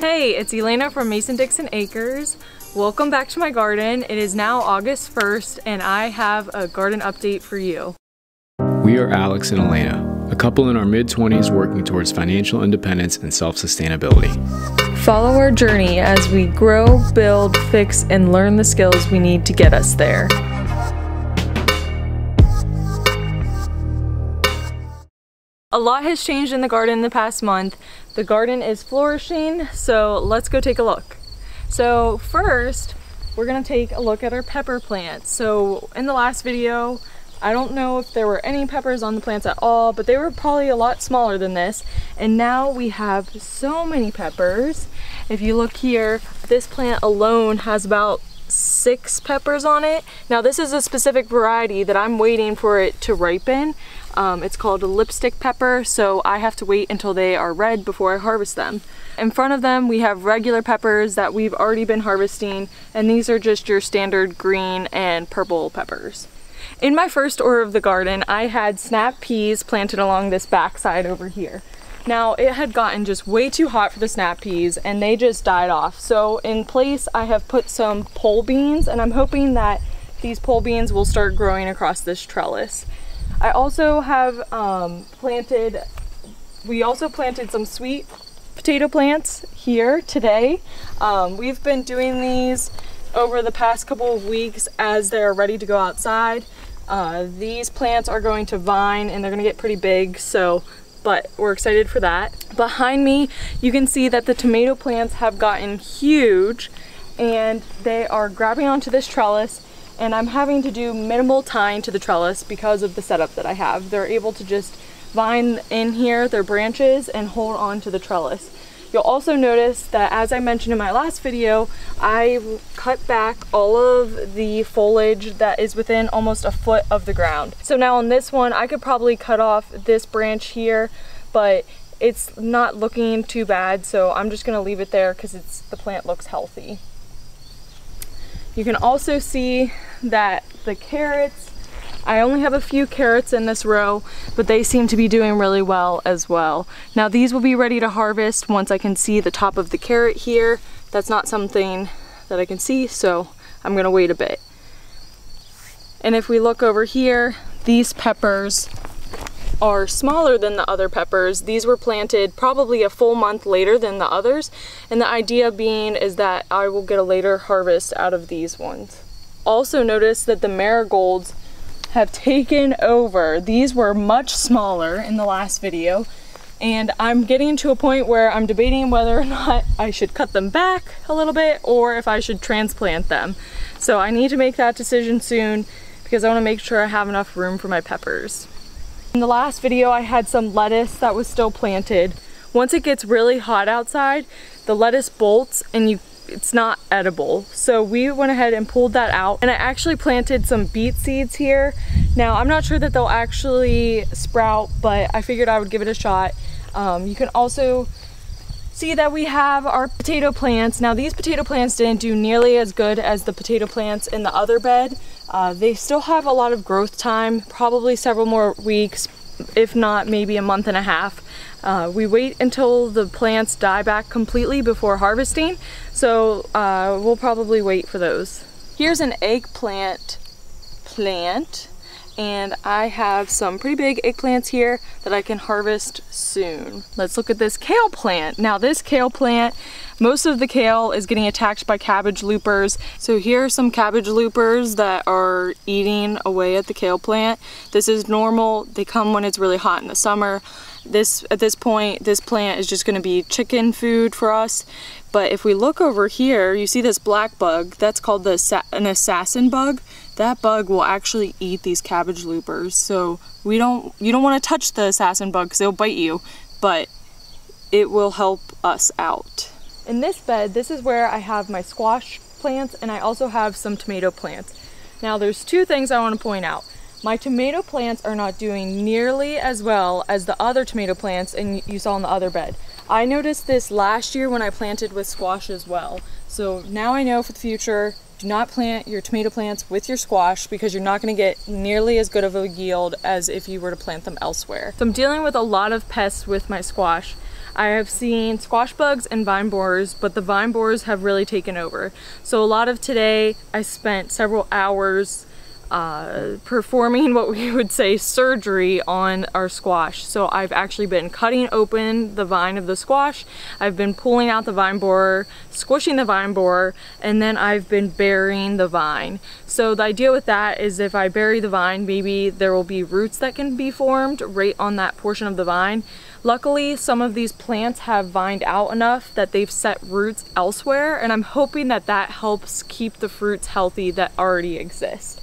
Hey, it's Elaina from Mason-Dixon Acres. Welcome back to my garden. It is now August 1st and I have a garden update for you. We are Alex and Elaina, a couple in our mid-20s working towards financial independence and self-sustainability. Follow our journey as we grow, build, fix, and learn the skills we need to get us there. A lot has changed in the garden in the past month. The garden is flourishing, so let's go take a look. So first, we're gonna take a look at our pepper plants. So in the last video, I don't know if there were any peppers on the plants at all, but they were probably a lot smaller than this. And now we have so many peppers. If you look here, this plant alone has about six peppers on it. Now this is a specific variety that I'm waiting for it to ripen. Um, it's called a lipstick pepper, so I have to wait until they are red before I harvest them. In front of them, we have regular peppers that we've already been harvesting, and these are just your standard green and purple peppers. In my first order of the garden, I had snap peas planted along this backside over here. Now it had gotten just way too hot for the snap peas and they just died off. So in place I have put some pole beans and I'm hoping that these pole beans will start growing across this trellis. I also have um, planted, we also planted some sweet potato plants here today. Um, we've been doing these over the past couple of weeks as they're ready to go outside. Uh, these plants are going to vine and they're going to get pretty big so but we're excited for that. Behind me, you can see that the tomato plants have gotten huge and they are grabbing onto this trellis and I'm having to do minimal tying to the trellis because of the setup that I have. They're able to just vine in here, their branches, and hold on to the trellis. You'll also notice that as I mentioned in my last video, I cut back all of the foliage that is within almost a foot of the ground. So now on this one, I could probably cut off this branch here, but it's not looking too bad, so I'm just gonna leave it there because it's the plant looks healthy. You can also see that the carrots I only have a few carrots in this row, but they seem to be doing really well as well. Now these will be ready to harvest once I can see the top of the carrot here. That's not something that I can see, so I'm gonna wait a bit. And if we look over here, these peppers are smaller than the other peppers. These were planted probably a full month later than the others. And the idea being is that I will get a later harvest out of these ones. Also notice that the marigolds have taken over. These were much smaller in the last video and I'm getting to a point where I'm debating whether or not I should cut them back a little bit or if I should transplant them. So I need to make that decision soon because I want to make sure I have enough room for my peppers. In the last video I had some lettuce that was still planted. Once it gets really hot outside, the lettuce bolts and you it's not edible. So we went ahead and pulled that out and I actually planted some beet seeds here. Now I'm not sure that they'll actually sprout, but I figured I would give it a shot. Um, you can also see that we have our potato plants. Now these potato plants didn't do nearly as good as the potato plants in the other bed. Uh, they still have a lot of growth time, probably several more weeks, if not maybe a month and a half. Uh, we wait until the plants die back completely before harvesting, so uh, we'll probably wait for those. Here's an eggplant plant, and I have some pretty big eggplants here that I can harvest soon. Let's look at this kale plant. Now this kale plant, most of the kale is getting attacked by cabbage loopers. So here are some cabbage loopers that are eating away at the kale plant. This is normal. They come when it's really hot in the summer this at this point this plant is just going to be chicken food for us but if we look over here you see this black bug that's called the an assassin bug that bug will actually eat these cabbage loopers so we don't you don't want to touch the assassin bug because it'll bite you but it will help us out in this bed this is where I have my squash plants and I also have some tomato plants now there's two things I want to point out my tomato plants are not doing nearly as well as the other tomato plants and you saw in the other bed. I noticed this last year when I planted with squash as well. So now I know for the future, do not plant your tomato plants with your squash because you're not going to get nearly as good of a yield as if you were to plant them elsewhere. So I'm dealing with a lot of pests with my squash. I have seen squash bugs and vine borers, but the vine borers have really taken over. So a lot of today, I spent several hours uh, performing what we would say surgery on our squash. So I've actually been cutting open the vine of the squash, I've been pulling out the vine borer, squishing the vine borer, and then I've been burying the vine. So the idea with that is if I bury the vine, maybe there will be roots that can be formed right on that portion of the vine. Luckily, some of these plants have vined out enough that they've set roots elsewhere, and I'm hoping that that helps keep the fruits healthy that already exist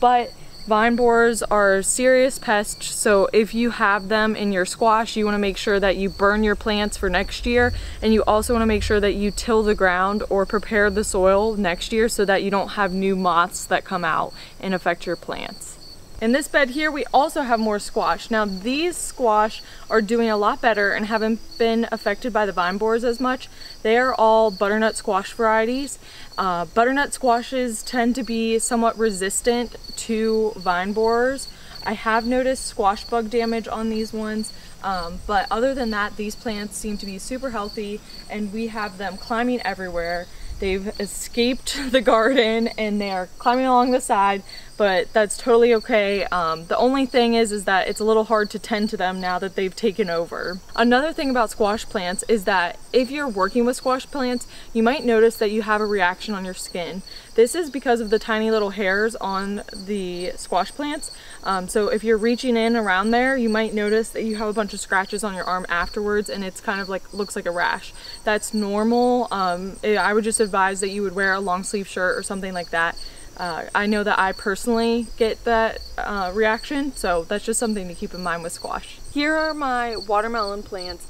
but vine borers are serious pests so if you have them in your squash you want to make sure that you burn your plants for next year and you also want to make sure that you till the ground or prepare the soil next year so that you don't have new moths that come out and affect your plants. In this bed here, we also have more squash. Now these squash are doing a lot better and haven't been affected by the vine borers as much. They are all butternut squash varieties. Uh, butternut squashes tend to be somewhat resistant to vine borers. I have noticed squash bug damage on these ones, um, but other than that, these plants seem to be super healthy and we have them climbing everywhere. They've escaped the garden and they are climbing along the side, but that's totally okay. Um, the only thing is, is that it's a little hard to tend to them now that they've taken over. Another thing about squash plants is that if you're working with squash plants, you might notice that you have a reaction on your skin. This is because of the tiny little hairs on the squash plants. Um, so if you're reaching in around there, you might notice that you have a bunch of scratches on your arm afterwards and it's kind of like, looks like a rash. That's normal. Um, I would just advise that you would wear a long sleeve shirt or something like that uh, I know that I personally get that uh, reaction, so that's just something to keep in mind with squash. Here are my watermelon plants.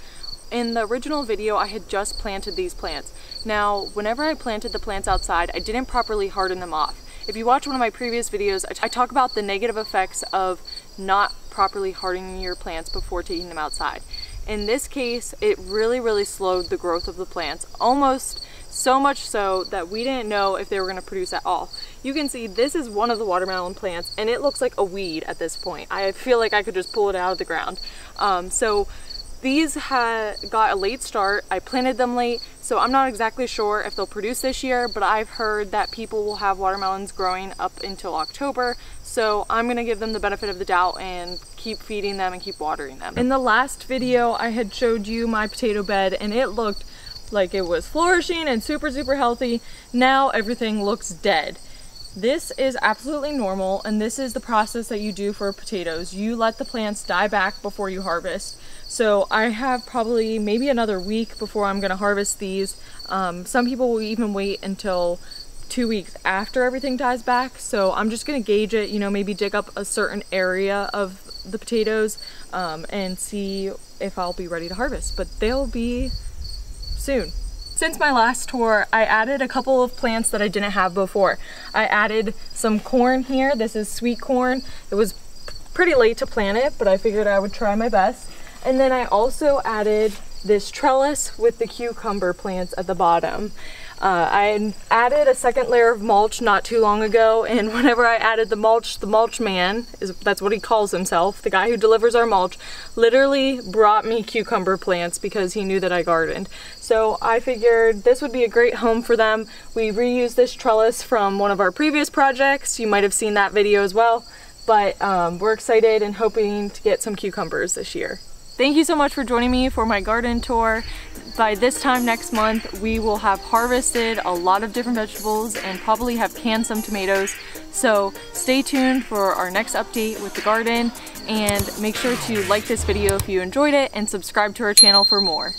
In the original video, I had just planted these plants. Now, whenever I planted the plants outside, I didn't properly harden them off. If you watch one of my previous videos, I talk about the negative effects of not properly hardening your plants before taking them outside. In this case, it really, really slowed the growth of the plants, almost so much so that we didn't know if they were going to produce at all. You can see this is one of the watermelon plants and it looks like a weed at this point. I feel like I could just pull it out of the ground. Um, so these got a late start. I planted them late, so I'm not exactly sure if they'll produce this year, but I've heard that people will have watermelons growing up until October, so I'm gonna give them the benefit of the doubt and keep feeding them and keep watering them. In the last video, I had showed you my potato bed and it looked like it was flourishing and super, super healthy. Now everything looks dead. This is absolutely normal and this is the process that you do for potatoes. You let the plants die back before you harvest. So I have probably maybe another week before I'm gonna harvest these. Um, some people will even wait until two weeks after everything dies back. So I'm just gonna gauge it, you know, maybe dig up a certain area of the potatoes um, and see if I'll be ready to harvest. But they'll be soon. Since my last tour, I added a couple of plants that I didn't have before. I added some corn here. This is sweet corn. It was pretty late to plant it, but I figured I would try my best. And then I also added this trellis with the cucumber plants at the bottom. Uh, I added a second layer of mulch not too long ago, and whenever I added the mulch, the mulch man, is that's what he calls himself, the guy who delivers our mulch, literally brought me cucumber plants because he knew that I gardened. So I figured this would be a great home for them. We reused this trellis from one of our previous projects. You might have seen that video as well, but um, we're excited and hoping to get some cucumbers this year. Thank you so much for joining me for my garden tour by this time next month, we will have harvested a lot of different vegetables and probably have canned some tomatoes. So stay tuned for our next update with the garden and make sure to like this video if you enjoyed it and subscribe to our channel for more.